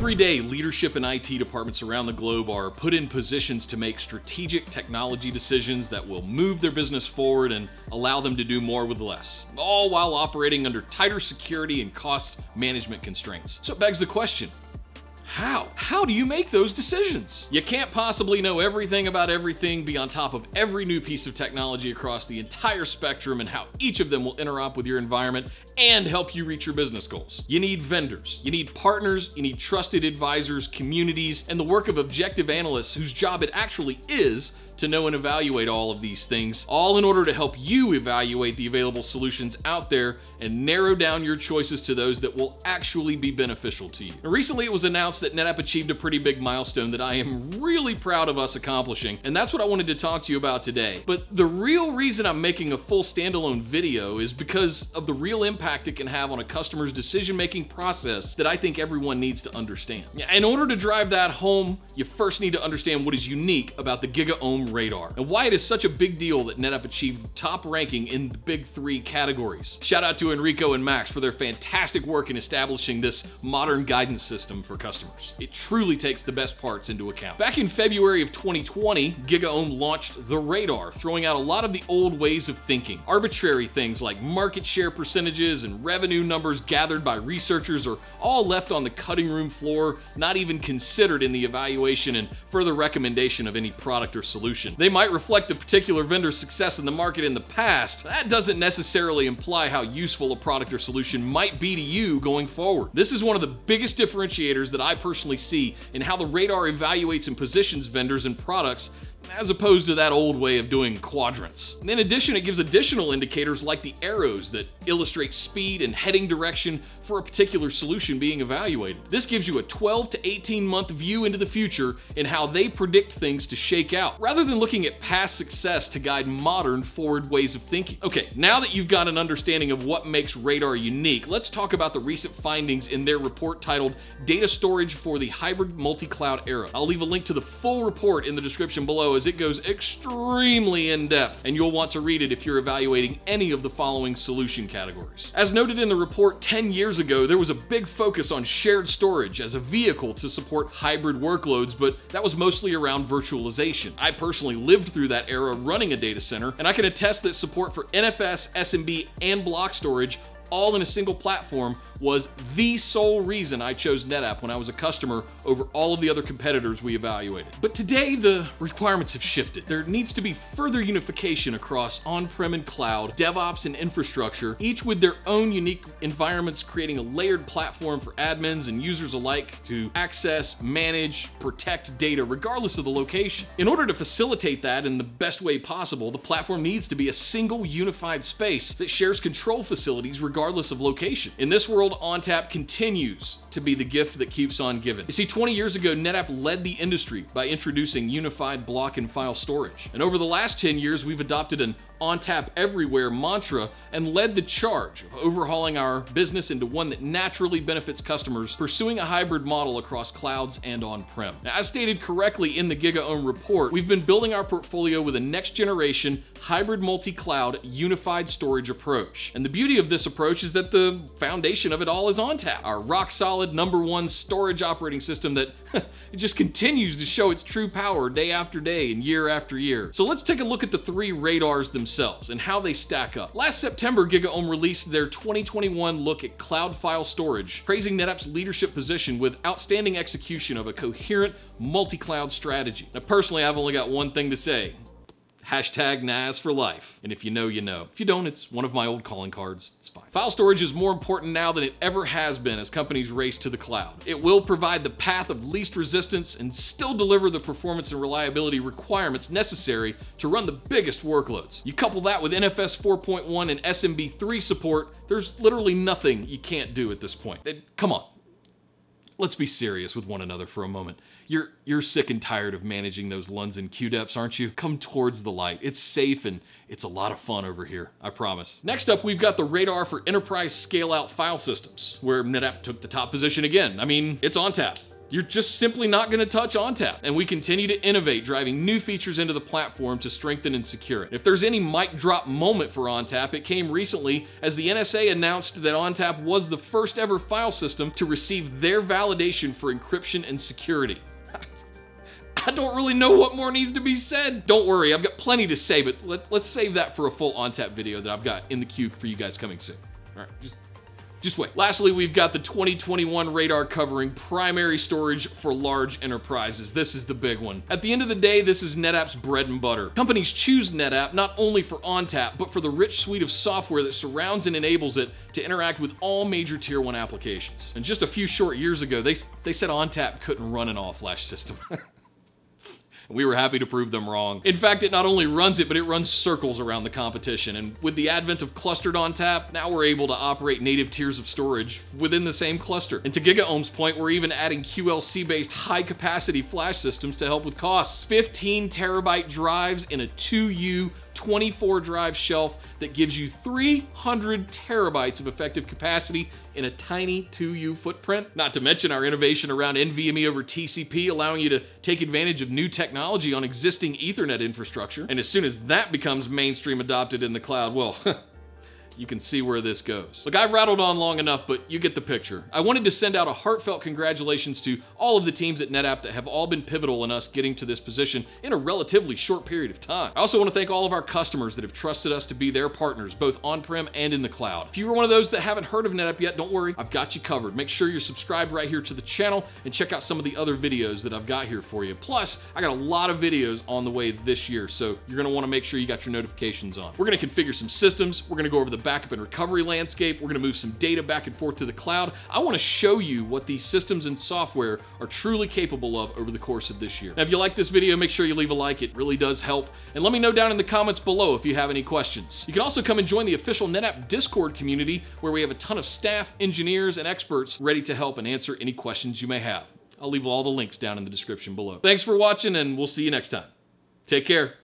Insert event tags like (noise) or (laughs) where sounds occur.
Every day, leadership and IT departments around the globe are put in positions to make strategic technology decisions that will move their business forward and allow them to do more with less, all while operating under tighter security and cost management constraints. So it begs the question how? How do you make those decisions? You can't possibly know everything about everything, be on top of every new piece of technology across the entire spectrum and how each of them will interop with your environment and help you reach your business goals. You need vendors, you need partners, you need trusted advisors, communities, and the work of objective analysts whose job it actually is to know and evaluate all of these things, all in order to help you evaluate the available solutions out there and narrow down your choices to those that will actually be beneficial to you. Recently it was announced that NetApp achieved a pretty big milestone that I am really proud of us accomplishing, and that's what I wanted to talk to you about today. But the real reason I'm making a full standalone video is because of the real impact it can have on a customer's decision-making process that I think everyone needs to understand. In order to drive that home, you first need to understand what is unique about the GigaOM radar and why it is such a big deal that NetApp achieved top ranking in the big three categories. Shout out to Enrico and Max for their fantastic work in establishing this modern guidance system for customers. It truly takes the best parts into account. Back in February of 2020, GigaOM launched the radar, throwing out a lot of the old ways of thinking. Arbitrary things like market share percentages and revenue numbers gathered by researchers are all left on the cutting room floor, not even considered in the evaluation and further recommendation of any product or solution solution. They might reflect a particular vendor's success in the market in the past. That doesn't necessarily imply how useful a product or solution might be to you going forward. This is one of the biggest differentiators that I personally see in how the radar evaluates and positions vendors and products as opposed to that old way of doing quadrants. In addition, it gives additional indicators like the arrows that illustrate speed and heading direction for a particular solution being evaluated. This gives you a 12 to 18 month view into the future and how they predict things to shake out, rather than looking at past success to guide modern forward ways of thinking. Okay, now that you've got an understanding of what makes Radar unique, let's talk about the recent findings in their report titled Data Storage for the Hybrid Multi-Cloud Era. I'll leave a link to the full report in the description below as it goes extremely in depth, and you'll want to read it if you're evaluating any of the following solution categories. As noted in the report, 10 years ago, there was a big focus on shared storage as a vehicle to support hybrid workloads, but that was mostly around virtualization. I personally lived through that era running a data center, and I can attest that support for NFS, SMB, and block storage all in a single platform was the sole reason I chose NetApp when I was a customer over all of the other competitors we evaluated. But today, the requirements have shifted. There needs to be further unification across on-prem and cloud, DevOps and infrastructure, each with their own unique environments, creating a layered platform for admins and users alike to access, manage, protect data regardless of the location. In order to facilitate that in the best way possible, the platform needs to be a single unified space that shares control facilities regardless of location. In this world, ONTAP continues to be the gift that keeps on giving. You see, 20 years ago, NetApp led the industry by introducing unified block and file storage. And over the last 10 years, we've adopted an ONTAP everywhere mantra and led the charge of overhauling our business into one that naturally benefits customers, pursuing a hybrid model across clouds and on-prem. Now, as stated correctly in the GigaOM report, we've been building our portfolio with a next generation hybrid multi-cloud unified storage approach. And the beauty of this approach is that the foundation of of it all is ONTAP, our rock solid number one storage operating system that (laughs) it just continues to show its true power day after day and year after year. So let's take a look at the three radars themselves and how they stack up. Last September, GigaOM released their 2021 look at cloud file storage, praising NetApp's leadership position with outstanding execution of a coherent multi-cloud strategy. Now personally, I've only got one thing to say. Hashtag NAS for life. And if you know, you know. If you don't, it's one of my old calling cards. It's fine. File storage is more important now than it ever has been as companies race to the cloud. It will provide the path of least resistance and still deliver the performance and reliability requirements necessary to run the biggest workloads. You couple that with NFS 4.1 and SMB3 support, there's literally nothing you can't do at this point. It, come on, let's be serious with one another for a moment. You're you're sick and tired of managing those LUNs and QDEPs, aren't you? Come towards the light. It's safe and it's a lot of fun over here, I promise. Next up, we've got the radar for enterprise scale-out file systems, where NetApp took the top position again. I mean, it's ONTAP. You're just simply not going to touch ONTAP. And we continue to innovate, driving new features into the platform to strengthen and secure it. If there's any mic drop moment for ONTAP, it came recently as the NSA announced that ONTAP was the first ever file system to receive their validation for encryption and security. (laughs) I don't really know what more needs to be said. Don't worry, I've got plenty to say, but let, us save that for a full ONTAP video that I've got in the queue for you guys coming soon. All right, just just wait. Lastly, we've got the 2021 radar covering primary storage for large enterprises. This is the big one. At the end of the day, this is NetApp's bread and butter. Companies choose NetApp not only for ONTAP, but for the rich suite of software that surrounds and enables it to interact with all major tier 1 applications. And just a few short years ago, they, they said ONTAP couldn't run an all-flash system. (laughs) we were happy to prove them wrong. In fact, it not only runs it, but it runs circles around the competition, and with the advent of clustered ONTAP, now we're able to operate native tiers of storage within the same cluster. And to GigaOm's point, we're even adding QLC-based high-capacity flash systems to help with costs. 15 terabyte drives in a 2U 24 drive shelf that gives you 300 terabytes of effective capacity in a tiny 2U footprint. Not to mention our innovation around NVMe over TCP, allowing you to take advantage of new technology on existing Ethernet infrastructure. And as soon as that becomes mainstream adopted in the cloud, well, (laughs) you can see where this goes. Look, I've rattled on long enough, but you get the picture. I wanted to send out a heartfelt congratulations to all of the teams at NetApp that have all been pivotal in us getting to this position in a relatively short period of time. I also want to thank all of our customers that have trusted us to be their partners, both on-prem and in the cloud. If you were one of those that haven't heard of NetApp yet, don't worry, I've got you covered. Make sure you're subscribed right here to the channel and check out some of the other videos that I've got here for you. Plus, I got a lot of videos on the way this year, so you're gonna wanna make sure you got your notifications on. We're gonna configure some systems, we're gonna go over the backup and recovery landscape. We're gonna move some data back and forth to the cloud. I wanna show you what these systems and software are truly capable of over the course of this year. Now, if you like this video, make sure you leave a like. It really does help. And let me know down in the comments below if you have any questions. You can also come and join the official NetApp Discord community where we have a ton of staff, engineers, and experts ready to help and answer any questions you may have. I'll leave all the links down in the description below. Thanks for watching, and we'll see you next time. Take care.